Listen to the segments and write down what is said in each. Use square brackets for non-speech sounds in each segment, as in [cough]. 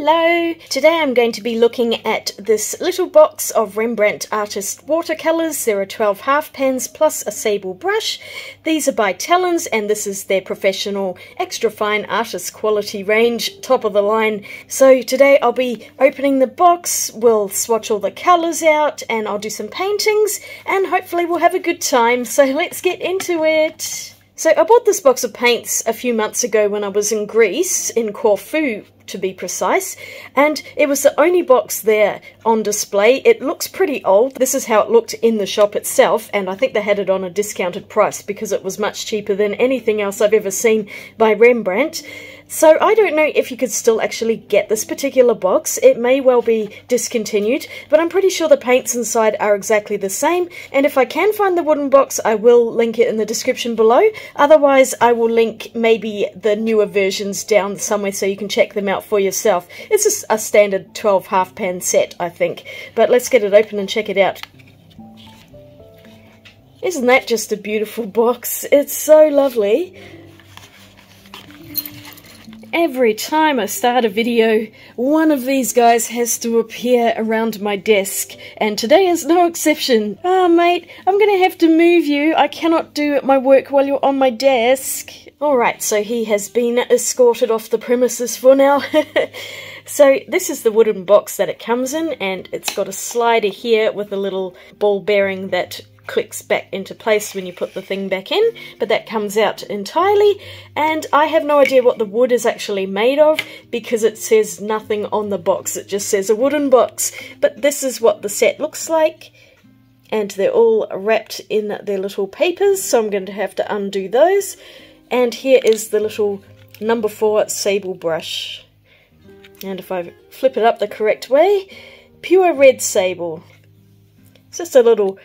Hello! Today I'm going to be looking at this little box of Rembrandt Artist watercolours. There are 12 half pans plus a sable brush. These are by Talens and this is their professional extra fine artist quality range, top of the line. So today I'll be opening the box, we'll swatch all the colours out and I'll do some paintings and hopefully we'll have a good time. So let's get into it! So I bought this box of paints a few months ago when I was in Greece, in Corfu to be precise, and it was the only box there on display. It looks pretty old. This is how it looked in the shop itself, and I think they had it on a discounted price because it was much cheaper than anything else I've ever seen by Rembrandt. So I don't know if you could still actually get this particular box. It may well be discontinued, but I'm pretty sure the paints inside are exactly the same. And if I can find the wooden box, I will link it in the description below. Otherwise, I will link maybe the newer versions down somewhere so you can check them out for yourself. It's a, a standard 12 half pan set, I think. But let's get it open and check it out. Isn't that just a beautiful box? It's so lovely. Every time I start a video, one of these guys has to appear around my desk, and today is no exception. Ah, oh, mate, I'm gonna have to move you. I cannot do my work while you're on my desk. Alright, so he has been escorted off the premises for now. [laughs] so this is the wooden box that it comes in, and it's got a slider here with a little ball bearing that clicks back into place when you put the thing back in, but that comes out entirely. And I have no idea what the wood is actually made of because it says nothing on the box. It just says a wooden box. But this is what the set looks like. And they're all wrapped in their little papers, so I'm going to have to undo those. And here is the little number four sable brush. And if I flip it up the correct way, pure red sable. It's just a little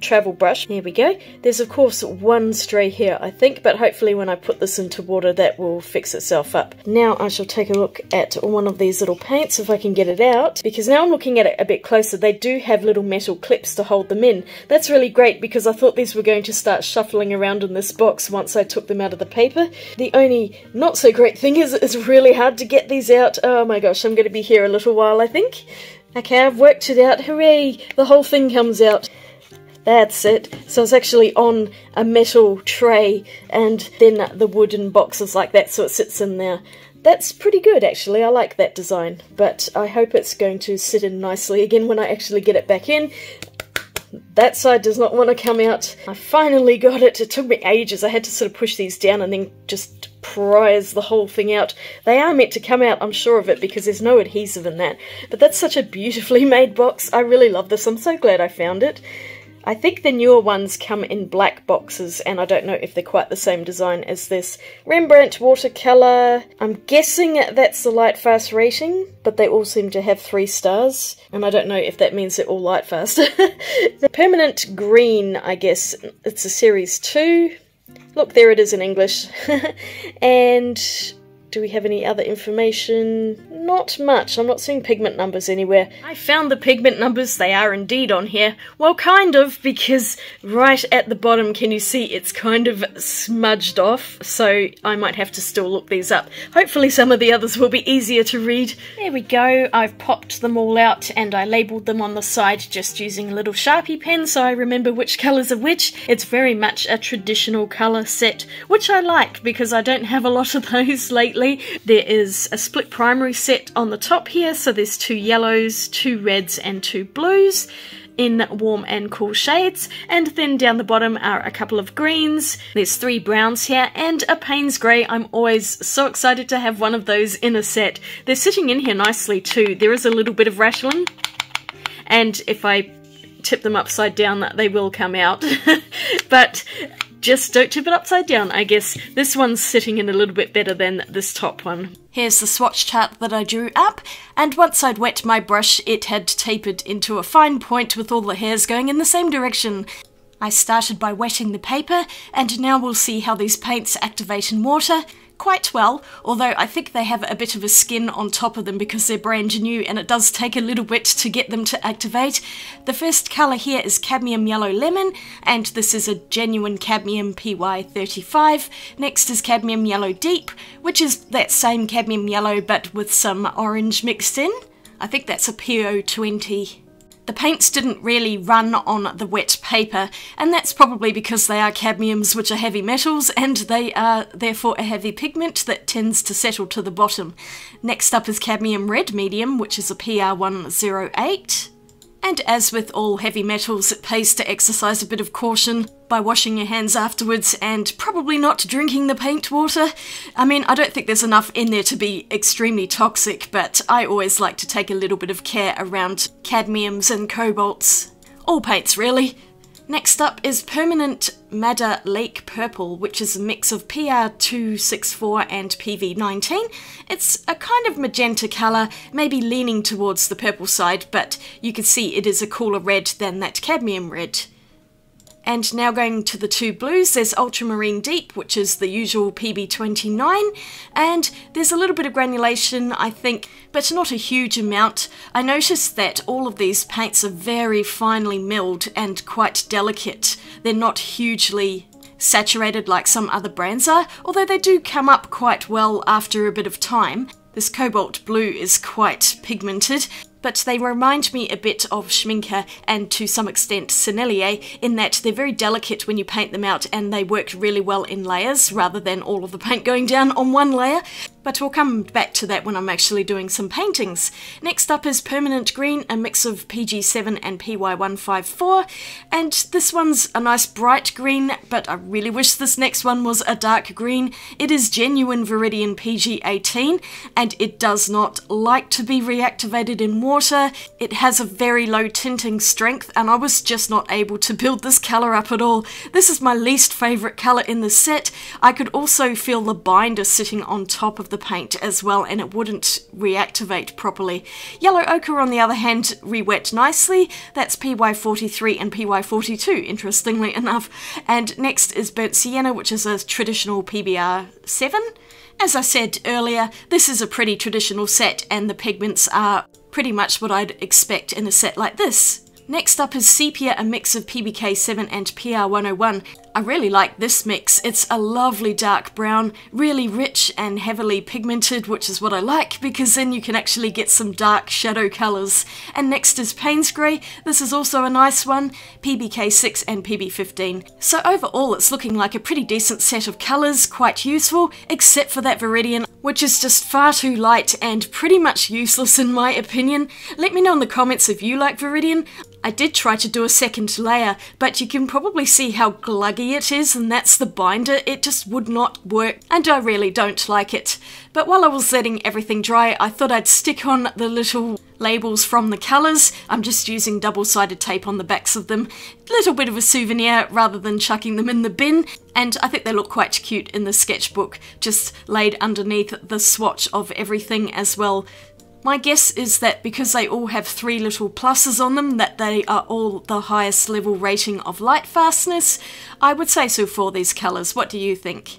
travel brush. Here we go. There's of course one stray here I think, but hopefully when I put this into water that will fix itself up. Now I shall take a look at one of these little paints if I can get it out, because now I'm looking at it a bit closer. They do have little metal clips to hold them in. That's really great because I thought these were going to start shuffling around in this box once I took them out of the paper. The only not so great thing is it's really hard to get these out. Oh my gosh, I'm going to be here a little while I think. Okay, I've worked it out. Hooray! The whole thing comes out. That's it. So it's actually on a metal tray and then the wooden boxes like that so it sits in there. That's pretty good actually, I like that design, but I hope it's going to sit in nicely again when I actually get it back in. That side does not want to come out. I finally got it. It took me ages. I had to sort of push these down and then just prise the whole thing out. They are meant to come out, I'm sure of it, because there's no adhesive in that. But that's such a beautifully [laughs] made box. I really love this. I'm so glad I found it. I think the newer ones come in black boxes, and I don't know if they're quite the same design as this. Rembrandt watercolour. I'm guessing that's the light fast rating, but they all seem to have three stars, and I don't know if that means they're all light fast. [laughs] the permanent green, I guess, it's a series 2. Look, there it is in English. [laughs] and do we have any other information? Not much. I'm not seeing pigment numbers anywhere. I found the pigment numbers. They are indeed on here. Well, kind of, because right at the bottom, can you see it's kind of smudged off? So I might have to still look these up. Hopefully some of the others will be easier to read. There we go. I've popped them all out and I labelled them on the side just using a little Sharpie pen so I remember which colours are which. It's very much a traditional colour set, which I like because I don't have a lot of [laughs] those lately there is a split primary set on the top here, so there's two yellows, two reds, and two blues in warm and cool shades. And then down the bottom are a couple of greens. There's three browns here and a Payne's grey. I'm always so excited to have one of those in a set. They're sitting in here nicely too. There is a little bit of rattling. And if I tip them upside down, they will come out. [laughs] but just don't tip it upside down, I guess. This one's sitting in a little bit better than this top one. Here's the swatch chart that I drew up, and once I'd wet my brush, it had tapered into a fine point with all the hairs going in the same direction. I started by wetting the paper, and now we'll see how these paints activate in water. Quite well, although I think they have a bit of a skin on top of them because they're brand new and it does take a little bit to get them to activate. The first colour here is Cadmium Yellow Lemon, and this is a genuine Cadmium PY35. Next is Cadmium Yellow Deep, which is that same Cadmium Yellow but with some orange mixed in. I think that's a PO20. The paints didn't really run on the wet paper, and that's probably because they are cadmiums, which are heavy metals, and they are therefore a heavy pigment that tends to settle to the bottom. Next up is cadmium red medium, which is a PR108. And as with all heavy metals, it pays to exercise a bit of caution by washing your hands afterwards and probably not drinking the paint water. I mean, I don't think there's enough in there to be extremely toxic, but I always like to take a little bit of care around cadmiums and cobalts. All paints, really. Next up is Permanent Madder Lake Purple, which is a mix of PR264 and PV19. It's a kind of magenta colour, maybe leaning towards the purple side, but you can see it is a cooler red than that cadmium red. And now going to the two blues, there's Ultramarine Deep, which is the usual PB29, and there's a little bit of granulation, I think, but not a huge amount. I noticed that all of these paints are very finely milled and quite delicate. They're not hugely saturated like some other brands are, although they do come up quite well after a bit of time. This cobalt blue is quite pigmented, but they remind me a bit of Schmincke and to some extent Sennelier in that they're very delicate when you paint them out and they work really well in layers rather than all of the paint going down on one layer. But we'll come back to that when I'm actually doing some paintings. Next up is Permanent Green, a mix of PG7 and PY154, and this one's a nice bright green, but I really wish this next one was a dark green. It is genuine Viridian PG18, and it does not like to be reactivated in water. It has a very low tinting strength, and I was just not able to build this colour up at all. This is my least favourite colour in the set. I could also feel the binder sitting on top of the paint as well and it wouldn't reactivate properly. Yellow ochre on the other hand re-wet nicely, that's PY43 and PY42 interestingly enough. And next is Burnt Sienna which is a traditional PBR7. As I said earlier, this is a pretty traditional set and the pigments are pretty much what I'd expect in a set like this. Next up is Sepia, a mix of PBK7 and PR101. I really like this mix. It's a lovely dark brown, really rich and heavily pigmented, which is what I like because then you can actually get some dark shadow colours. And next is Payne's Grey. This is also a nice one, PBK6 and PB15. So overall it's looking like a pretty decent set of colours, quite useful, except for that Viridian, which is just far too light and pretty much useless in my opinion. Let me know in the comments if you like Viridian. I did try to do a second layer, but you can probably see how gluggy it is, and that's the binder. It just would not work, and I really don't like it. But while I was letting everything dry, I thought I'd stick on the little labels from the colours. I'm just using double-sided tape on the backs of them. Little bit of a souvenir rather than chucking them in the bin. And I think they look quite cute in the sketchbook, just laid underneath the swatch of everything as well. My guess is that because they all have three little pluses on them, that they are all the highest level rating of light fastness. I would say so for these colours. What do you think?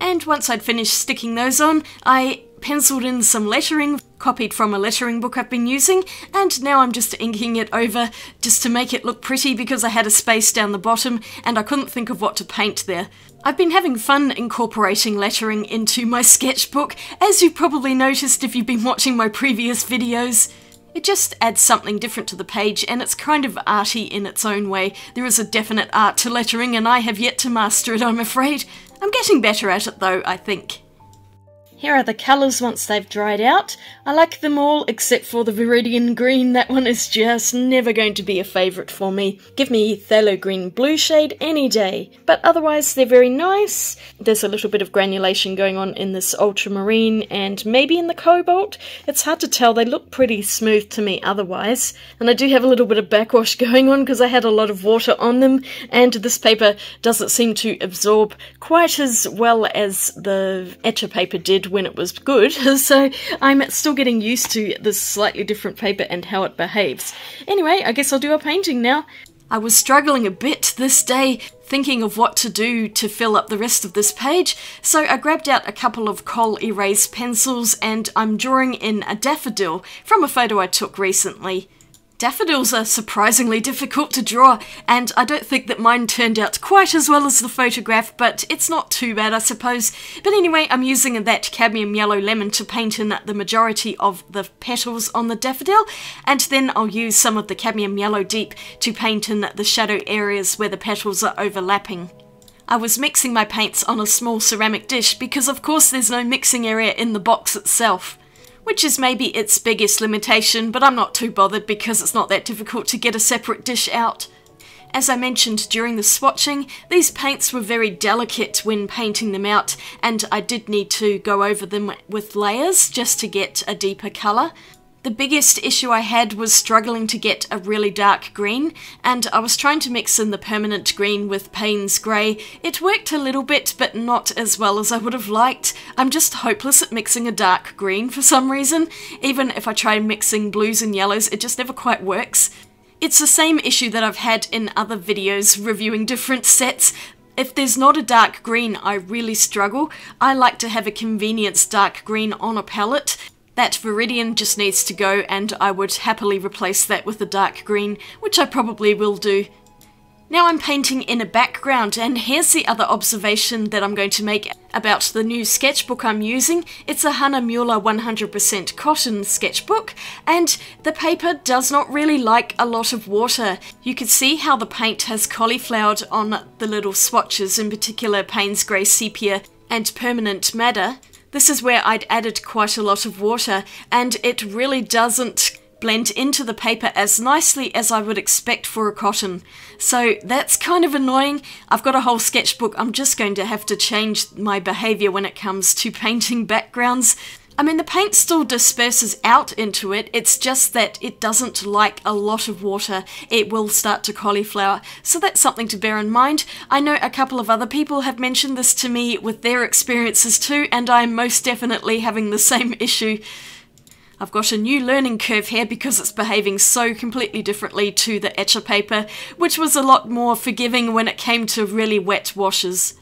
And once I'd finished sticking those on, I penciled in some lettering copied from a lettering book I've been using, and now I'm just inking it over just to make it look pretty because I had a space down the bottom and I couldn't think of what to paint there. I've been having fun incorporating lettering into my [laughs] sketchbook, as you probably noticed if you've been watching my previous videos. It just adds something different to the page and it's kind of arty in its own way. There is a definite art to lettering and I have yet to master it, I'm afraid. I'm getting better at it though, I think. Here are the colours once they've dried out. I like them all except for the Viridian Green. That one is just never going to be a favourite for me. Give me Phthalo Green Blue shade any day. But otherwise they're very nice. There's a little bit of granulation going on in this ultramarine and maybe in the cobalt. It's hard to tell. They look pretty smooth to me otherwise. And I do have a little bit of backwash [laughs] going on because I had a lot of water on them and this paper doesn't seem to absorb quite as well as the Etchr paper did when it was good, [laughs] so I'm still getting used to this slightly different paper and how it behaves. Anyway, I guess I'll do a painting now. I was struggling a bit this day, thinking of what to do to fill up the rest of this page, so I grabbed out a couple of Col-Erase pencils and I'm drawing in a daffodil from a photo I took recently. Daffodils are surprisingly difficult to draw, and I don't think that mine turned out quite as well as the photograph, but it's not too bad, I suppose. But anyway, I'm using that cadmium yellow lemon to paint in the majority of the petals on the daffodil, and then I'll use some of the cadmium yellow deep to paint in the shadow areas where the petals are overlapping. I was mixing my paints on a small ceramic dish because of course there's no mixing area in the box itself which is maybe its biggest limitation, but I'm not too bothered because it's not that difficult to get a separate dish out. As I mentioned during the swatching, these paints were very delicate when painting them out, and I did need to go over them with layers just to get a deeper colour. The biggest issue I had was struggling to get a really dark green, and I was trying to mix in the permanent green with Payne's grey. It worked a little bit, but not as well as I would have liked. I'm just hopeless at mixing a dark green for some reason. Even if I try mixing blues and yellows, it just never quite works. It's the same issue that I've had in other videos reviewing different sets. If there's not a dark green, I really struggle. I like to have a convenience dark green on a palette. That Viridian just needs to go and I would happily replace that with a dark green, which I probably will do. Now I'm painting in a background and here's the other observation that I'm going to make about the new sketchbook I'm using. It's a Hannah Hahnemuhle 100% cotton sketchbook and the paper does not really like a lot of water. You can see how the paint has cauliflowered on the little swatches, in particular Payne's Grey Sepia and Permanent Madder. This is where I'd added quite a lot of water and it really doesn't blend into the paper as nicely as I would expect for a cotton. So that's kind of annoying. I've got a whole sketchbook. I'm just going to have to change my behavior when it comes to [laughs] painting backgrounds. I mean, the paint still disperses out into it, it's just that it doesn't like a lot of water. It will start to cauliflower, so that's something to bear in mind. I know a couple of other people have mentioned this to me with their experiences too, and I'm most definitely having the same [laughs] issue. I've got a new learning curve here because it's behaving so completely differently to the Etchr paper, which was a lot more forgiving when it came to really wet washes.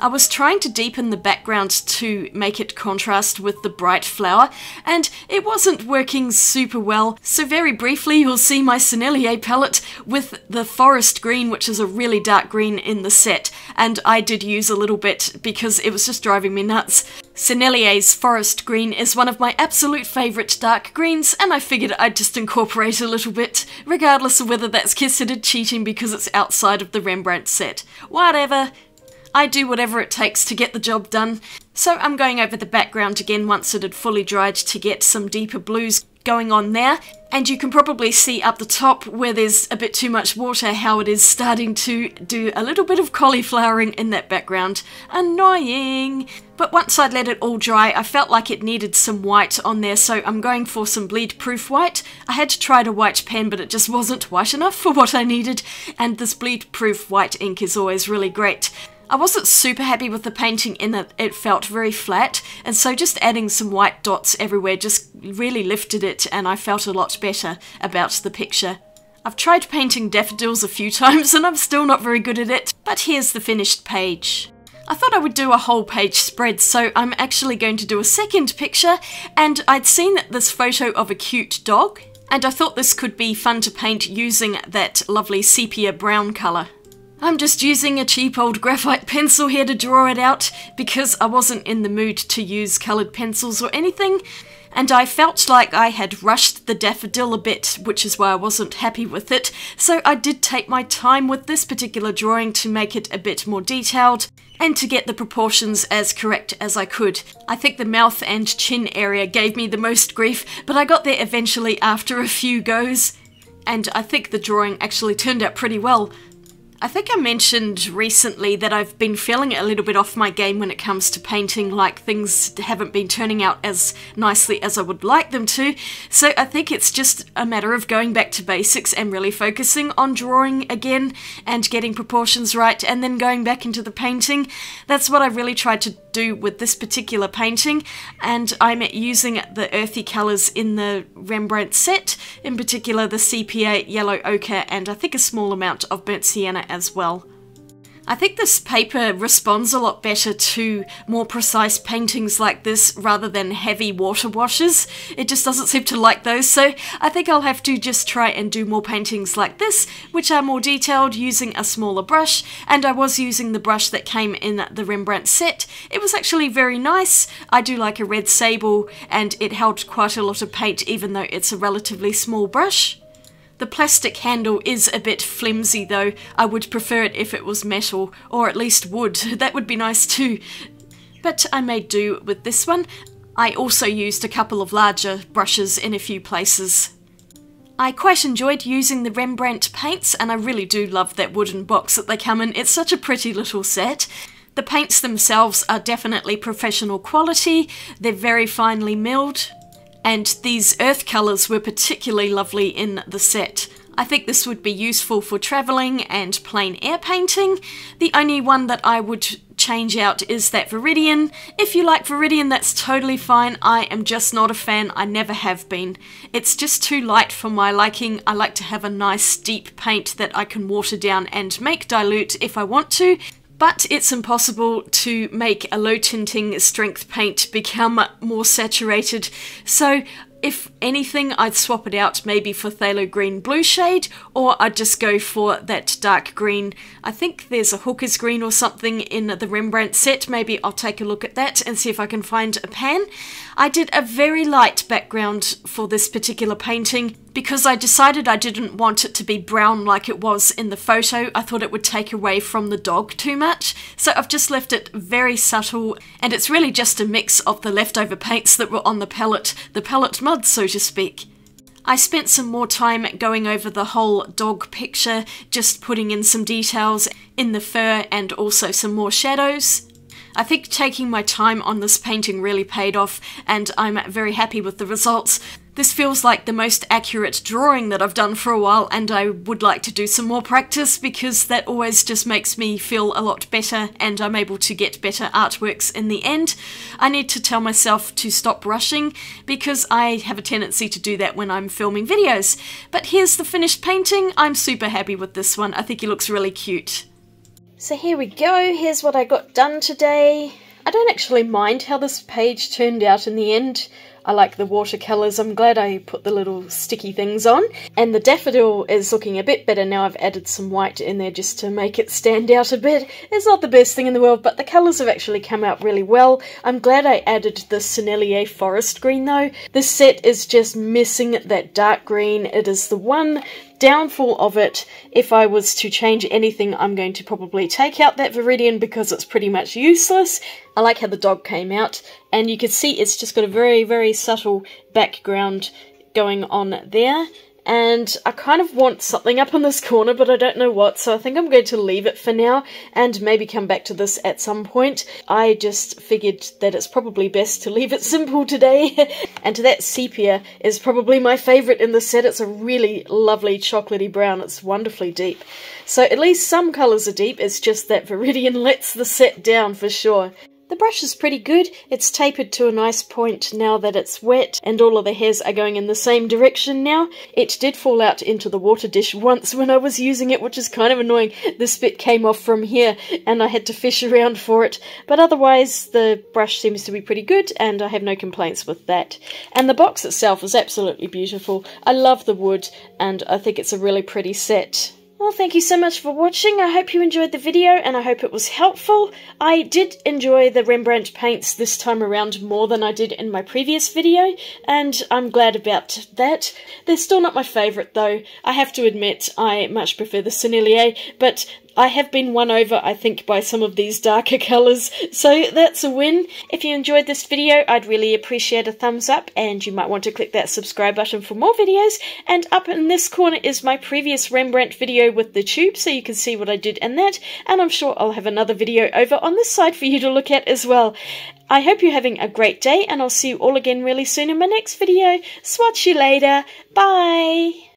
I was trying to deepen the background to make it contrast with the bright flower, and it wasn't working super well. So very briefly, you'll see my Sennelier palette with the forest green, which is a really dark green in the set, and I did use a little bit because it was just driving me nuts. Sennelier's Forest Green is one of my absolute favourite dark greens, and I figured I'd just incorporate a little bit, regardless of whether that's considered cheating because it's outside of the Rembrandt set. Whatever, I do whatever it takes to get the job done. So I'm going over the background again once it had fully dried to get some deeper blues going on there. And you can probably see up the top where there's a bit too much water how it is starting to do a little bit of cauliflowering in that background. Annoying! But once I'd let it all dry, I felt like it needed some white on there, so I'm going for some bleed proof white. I had to try a white pen, but it just wasn't white enough for what I needed, and this bleed proof white ink is always really great. I wasn't super happy with the painting in that it felt very flat, and so just adding some white dots everywhere just really lifted it, and I felt a lot better about the picture. I've tried painting daffodils a few [laughs] times and I'm still not very good at it, but here's the finished page. I thought I would do a whole page spread, so I'm actually going to do a second picture, and I'd seen this photo of a cute dog, and I thought this could be fun to paint using that lovely sepia brown colour. I'm just using a cheap old graphite pencil here to draw it out because I wasn't in the mood to use coloured pencils or anything and I felt like I had rushed the daffodil a bit, which is why I wasn't happy with it, so I did take my time with this particular drawing to make it a bit more detailed and to get the proportions as correct as I could. I think the mouth and chin area gave me the most grief, but I got there eventually after a few goes. And I think the drawing actually turned out pretty well. I think I mentioned recently that I've been feeling a little bit off my game when it comes to painting, like things haven't been turning out as nicely as I would like them to, so I think it's just a matter of going back to basics and really focusing on drawing again and getting proportions right and then going back into the painting. That's what I really tried to do with this particular painting and I'm using the earthy colours in the Rembrandt set in particular the sepia, yellow ochre, and I think a small amount of burnt sienna as well. I think this paper responds a lot better to more precise paintings like this rather than heavy water washes. It just doesn't seem to like those, so I think I'll have to just try and do more paintings like this, which are more detailed using a smaller brush, and I was using the brush that came in the Rembrandt set. It was actually very nice. I do like a red sable, and it held quite a lot of paint even though it's a relatively small brush. The plastic handle is a bit flimsy though. I would prefer it if it was metal, or at least wood. [laughs] That would be nice too. But I made do with this one. I also used a couple of larger brushes in a few places. I quite enjoyed using the Rembrandt paints and I really do love that wooden box that they come in. It's such a pretty little set. The paints themselves are definitely professional quality. They're very finely milled and these earth colours were particularly lovely in the set. I think this would be useful for travelling and plein air painting. The only one that I would change out is that Viridian. If you like Viridian, that's totally fine. I am just not a fan. I never have been. It's just too light for my liking. I like to have a nice deep paint that I can water down and make dilute if I want to but it's impossible to make a low tinting strength paint become more saturated. So if anything, I'd swap it out maybe for Phthalo Green Blue shade, or I'd just go for that dark green. I think there's a Hooker's Green or something in the Rembrandt set. Maybe I'll take a look at that and see if I can find a pan. I did a very light background for this particular painting because I decided I didn't want it to be brown like it was in the photo. I thought it would take away from the dog too much. So I've just left it very subtle and it's really just a mix of the leftover paints that were on the palette, the palette mud so to speak. I spent some more time going over the whole dog picture, just putting in some details in the fur and also some more shadows. I think taking my time on this painting really paid off and I'm very happy with the results. This feels like the most accurate drawing that I've done for a while and I would like to do some more practice because that always just makes me feel a lot better and I'm able to get better artworks in the end. I need to tell myself to stop rushing because I have a tendency to do that when I'm filming videos. But here's the finished painting. I'm super happy with this one. I think he looks really cute. So here we go, here's what I got done today. I don't actually mind how this page turned out in the end. I like the watercolours. I'm glad I put the little sticky things on. And the daffodil is looking a bit better now. I've added some white in there just to make it stand out a bit. It's not the best thing in the world, but the colours have actually come out really well. I'm glad I added the Sennelier forest green though. This set is just missing that dark green. It is the one downfall of it, if I was to change anything, I'm going to probably take out that Viridian because it's pretty much useless. I like how the dog came out, and you can see it's just got a very, very subtle background going on there and I kind of want something up in this corner, but I don't know what, so I think I'm going to leave it for now and maybe come back to this at some point. I just figured that it's probably best to leave it [laughs] simple today, [laughs] and to that sepia is probably my favourite in the set. It's a really lovely chocolatey brown, it's wonderfully deep. So at least some colours are deep, it's just that Viridian [laughs] lets the set down for sure. The brush is pretty good. It's tapered to a nice point now that it's wet and all of the hairs are going in the same direction now. It did fall out into the water dish once when I was using it, which is kind of annoying. This bit came off from here and I had to fish around for it. But otherwise, the brush seems to be pretty good and I have no complaints with that. And the box itself is absolutely beautiful. I love the wood and I think it's a really pretty set. Well, thank you so much for watching. I hope you enjoyed the video and I hope it was helpful. I did enjoy the Rembrandt paints this time around more than I did in my previous video, and I'm glad about that. They're still not my favourite though. I have to admit, I much prefer the Sennelier, but I have been won over, I think, by some of these darker [laughs] colours, so that's a win. If you enjoyed this video, I'd really appreciate a thumbs up, and you might want to click that subscribe button for more videos. And up in this corner is my previous Rembrandt video with the tube, so you can see what I did in that, and I'm sure I'll have another video over on this side for you to look at as well. I hope you're having a great day, and I'll see you all again really soon in my next video. Swatch you later. Bye!